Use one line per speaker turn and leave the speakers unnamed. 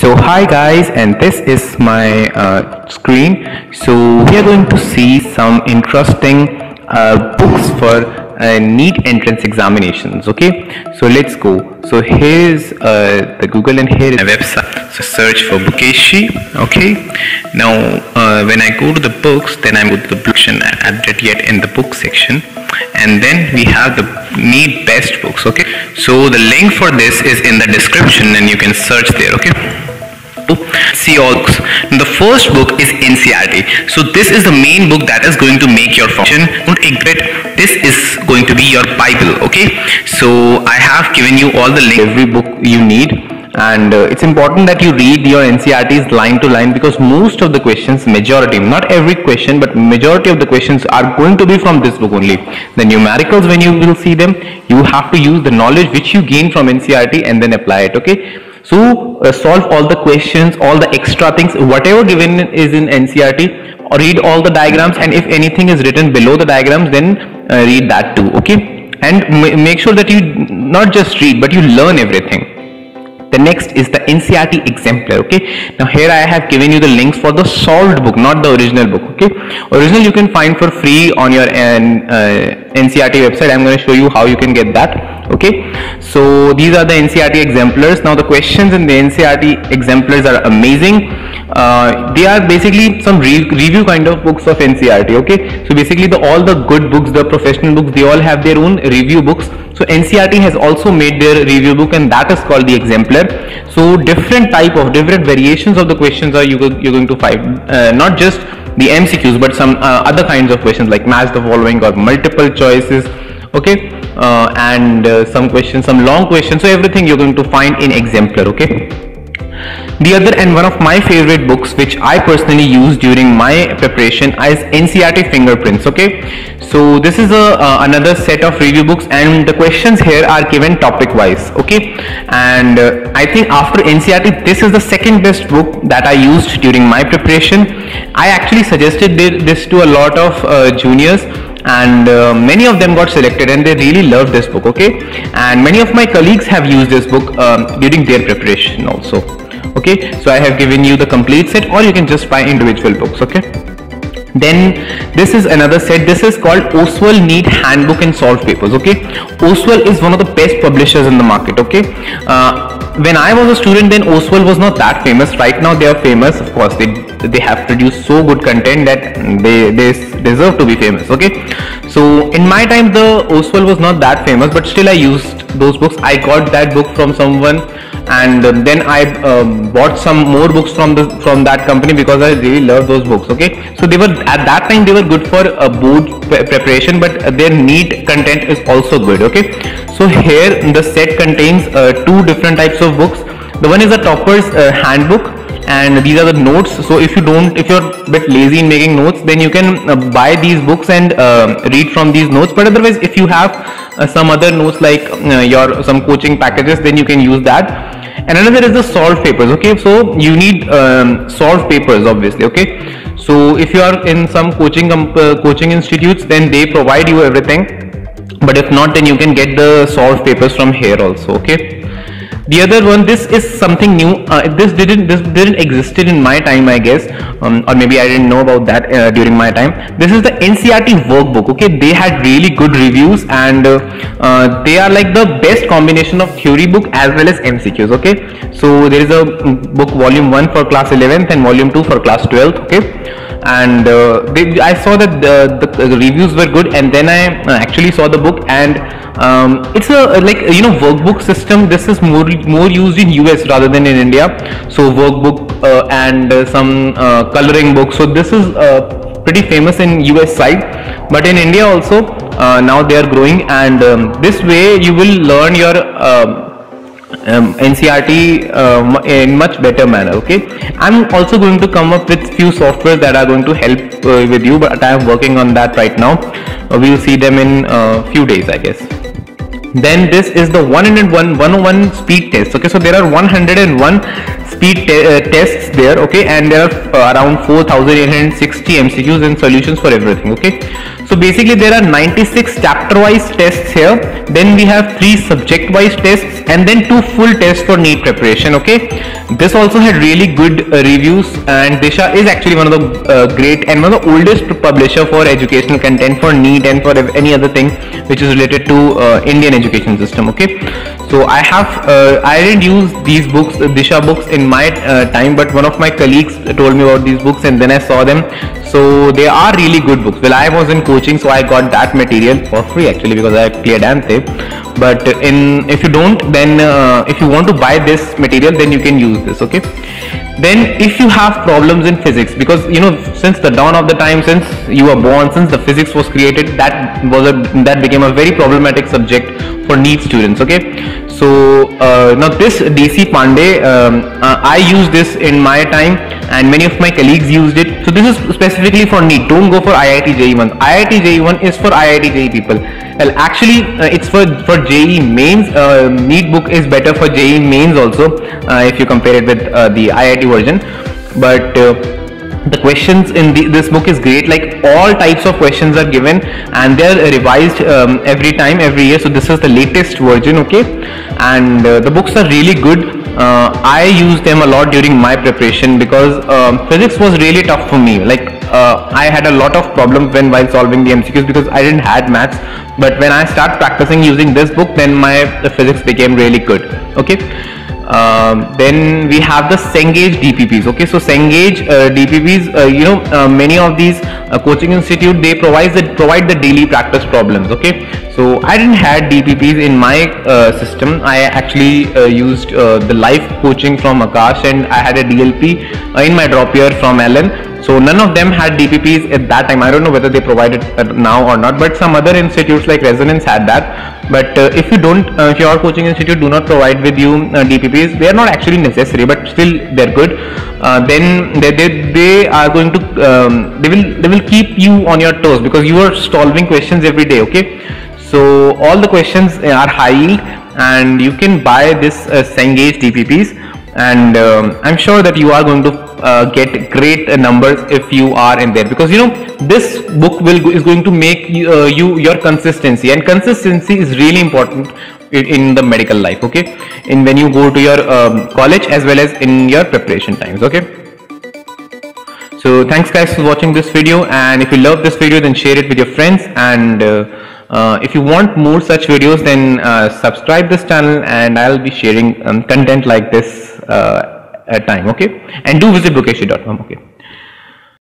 so hi guys and this is my uh, screen. So we are going to see some interesting uh, books for uh, NEET entrance examinations okay? So let's go. So here's uh, the google and here is my website. So search for Bookeshri okay? Now uh, when i go to the books then i go to the section added yet in the book section. And then we have the NEET best books okay? So the link for this is in the description and you can search there okay The first book is NCERT. So this is the main book that is going to make your function. Don't ignore This is going to be your Bible. Okay. So I have given you all the links. Every book you need and uh, it's important that you read your NCERTs line to line because most of the questions majority not every question but majority of the questions are going to be from this book only the numericals when you will see them you have to use the knowledge which you gain from NCERT and then apply it okay so uh, solve all the questions, all the extra things, whatever given is in NCERT, read all the diagrams and if anything is written below the diagrams, then uh, read that too, okay? And make sure that you not just read, but you learn everything. The next is the NCERT exemplar okay? Now here I have given you the links for the solved book not the original book okay? Original you can find for free on your uh, NCERT website. I'm going to show you how you can get that okay? So these are the NCERT exemplars. Now the questions in the NCERT exemplars are amazing. Uh, they are basically some re review kind of books of NCERT okay? So basically the all the good books the professional books they all have their own review books. So NCERT has also made their review book and that is called the exemplar. So different type of different variations of the questions are you you're going to find. Uh, not just the MCQs but some uh, other kinds of questions like match the following or multiple choices okay uh, and uh, some questions some long questions. So everything you're going to find in exemplar okay? The other and one of my favorite books which I personally use during my preparation is NCERT fingerprints okay? So this is a uh, another set of review books and the questions here are given topic wise okay? And uh, I think after NCERT this is the second best book that I used during my preparation. I actually suggested this to a lot of uh, juniors and uh, many of them got selected and they really loved this book okay? And many of my colleagues have used this book um, during their preparation also okay? So I have given you the complete set or you can just buy individual books okay? Then this is another set. This is called Oswaal NEET handbook and solved papers okay? Oswaal is one of the best publishers in the market okay? Uh, when I was a student then Oswaal was not that famous. Right now they are famous. Of course they they have produced so good content that they they deserve to be famous okay? So in my time the Oswaal was not that famous but still I used those books. I got that book from someone and um, then I um, bought some more books from the from that company because I really love those books okay? So they were at that time they were good for a board preparation but their NEET content is also good okay? So here the set contains uh, two different types of books. The one is a topper's uh, handbook and these are the notes. So if you don't if you're a bit lazy in making notes then you can uh, buy these books and uh, read from these notes. But otherwise if you have uh, some other notes like uh, your some coaching packages then you can use that and another is the solved papers okay? So you need um, solved papers obviously okay? So if you are in some coaching uh, coaching institutes then they provide you everything. But if not then you can get the solved papers from here also okay the other one this is something new. Uh, this didn't this didn't existed in my time i guess. Um, or maybe i didn't know about that uh, during my time. This is the ncert workbook okay? They had really good reviews and uh, uh, they are like the best combination of theory book as well as mcqs okay? So there is a book volume 1 for class 11th and volume 2 for class 12th okay and uh, they, I saw that the, the, reviews were good and then I uh, actually saw the book and um, it's a like you know workbook system this is more more used in US rather than in India. So workbook uh, and uh, some uh, coloring book. So this is uh, pretty famous in US side. But in India also now they are growing and um, this way you will learn your um, um, NCERT uh, in much better manner okay? I'm also going to come up with few softwares that are going to help uh, with you but I am working on that right now. Uh, we'll see them in a uh, few days I guess then this is the 101 101 speed test okay? So there are 101 speed te uh, tests there okay? And there are uh, around 4860 mcqs and solutions for everything okay? So basically there are 96 chapter wise tests here. Then we have three subject wise tests and then two full tests for NEET preparation okay? This also had really good uh, reviews and Disha is actually one of the uh, great and one of the oldest publisher for educational content for NEET and for any other thing which is related to uh, Indian education system okay? So I have uh, I didn't use these books Disha books in my uh, time but one of my colleagues told me about these books and then I saw them. So they are really good books. Well I was in coaching so I got that material for free actually because I cleared ANTHE but in if you don't then uh, if you want to buy this material then you can use this okay? Then if you have problems in physics because you know since the dawn of the time since you were born since the physics was created that was a that became a very problematic subject for NEET students okay? So uh, now this DC Pandey um, uh, I used this in my time and many of my colleagues used it. So this is specifically for NEET. Don't go for IIT JEE1 IIT JEE1 is for IIT JEE people well actually uh, it's for for JEE mains. Uh, NEET book is better for JEE mains also uh, if you compare it with uh, the IIT version. But the questions in the, this book is great. Like all types of questions are given and they are revised um, every time every year. So this is the latest version okay? And uh, the books are really good. Uh, I use them a lot during my preparation because um, physics was really tough for me. Like uh, I had a lot of problems when while solving the MCQs because I didn't had maths but when I start practicing using this book then my physics became really good okay um, then we have the Cengage DPPs. Okay, so Cengage uh, DPPs, uh, you know, uh, many of these uh, coaching institute they provide the provide the daily practice problems. Okay, so I didn't had DPPs in my uh, system. I actually uh, used the live coaching from Aakash, and I had a DLP in my drop year from Allen so none of them had DPPs at that time. I don't know whether they provide it uh, now or not, but some other institutes like Resonance had that. But uh, if you don't, uh, if your coaching institute do not provide with you uh, DPPs, they are not actually necessary, but still they're good. Uh, then they, they, they are going to um, they will they will keep you on your toes because you are solving questions every day. Okay, so all the questions are high yield, and you can buy this uh, Cengage DPPs and um, I'm sure that you are going to uh, get great uh, numbers if you are in there. Because you know this book will is going to make you, uh, you your consistency. And consistency is really important in, in, the medical life okay? In when you go to your um, college as well as in your preparation times okay? So thanks guys for watching this video. And if you love this video then share it with your friends. And uh, uh, if you want more such videos then uh, subscribe this channel. And I'll be sharing um, content like this uh, time okay? And do visit bookeshri.com okay